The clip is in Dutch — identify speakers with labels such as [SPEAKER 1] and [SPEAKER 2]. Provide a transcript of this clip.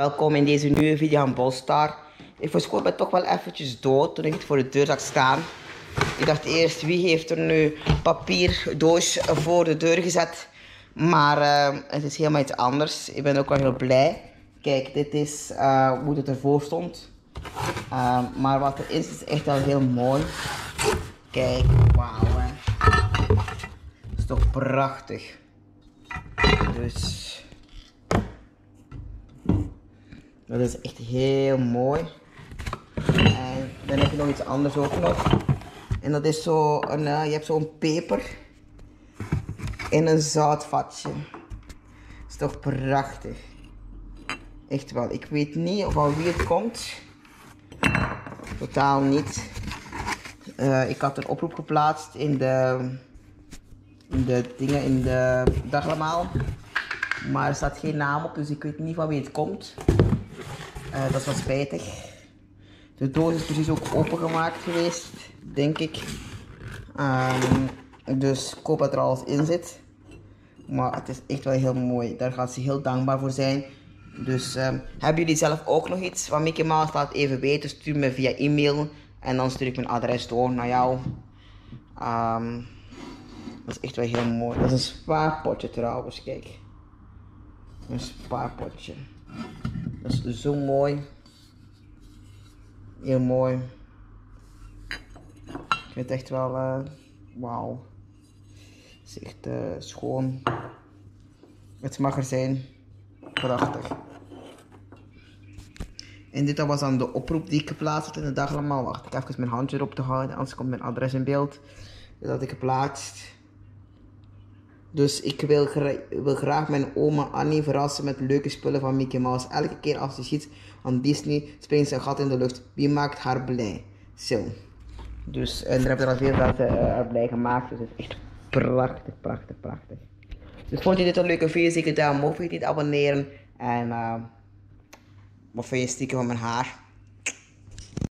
[SPEAKER 1] welkom in deze nieuwe video van Bolstar. Ik verschoot me toch wel eventjes dood toen ik het voor de deur zag staan. Ik dacht eerst, wie heeft er nu papierdoos voor de deur gezet? Maar uh, het is helemaal iets anders. Ik ben ook wel heel blij. Kijk, dit is uh, hoe het ervoor stond. Uh, maar wat er is, is echt wel heel mooi. Kijk, wauw. Dat is toch prachtig. Dus... Dat is echt heel mooi. En dan heb je nog iets anders ook nog. En dat is zo een, uh, je hebt zo'n peper in een zoutvatje. Is toch prachtig. Echt wel. Ik weet niet van wie het komt. Totaal niet. Uh, ik had een oproep geplaatst in de, in de dingen in de daglamaal. Maar er staat geen naam op, dus ik weet niet van wie het komt. Uh, dat is wel spijtig. De doos is precies ook opengemaakt geweest, denk ik. Um, dus ik hoop dat er alles in zit. Maar het is echt wel heel mooi. Daar gaat ze heel dankbaar voor zijn. Dus um, hebben jullie zelf ook nog iets van Mickey Mouse? Laat even weten. Stuur me via e-mail. En dan stuur ik mijn adres door naar jou. Um, dat is echt wel heel mooi. Dat is een spaarpotje trouwens, kijk. Een spaarpotje. Dat is zo mooi. Heel mooi. Ik vind het echt wel, uh, wauw. Het is echt uh, schoon. Het mag er zijn. Prachtig. En dit was dan de oproep die ik geplaatst had in de dag allemaal. Wacht, ik heb even mijn handje erop te houden, anders komt mijn adres in beeld. Dat had ik geplaatst. Dus ik wil, gra wil, graag mijn oma Annie verrassen met leuke spullen van Mickey Mouse. Elke keer als ze ziet aan Disney springt ze een gat in de lucht. Wie maakt haar blij? Zo. Dus, en er hebben er al veel mensen uh, blij gemaakt. Dus het is echt prachtig, prachtig, prachtig. Dus vond je dit een leuke video? Zeker duim omhoog, vergeet niet te abonneren. En uh, wat vind je stiekem van mijn haar?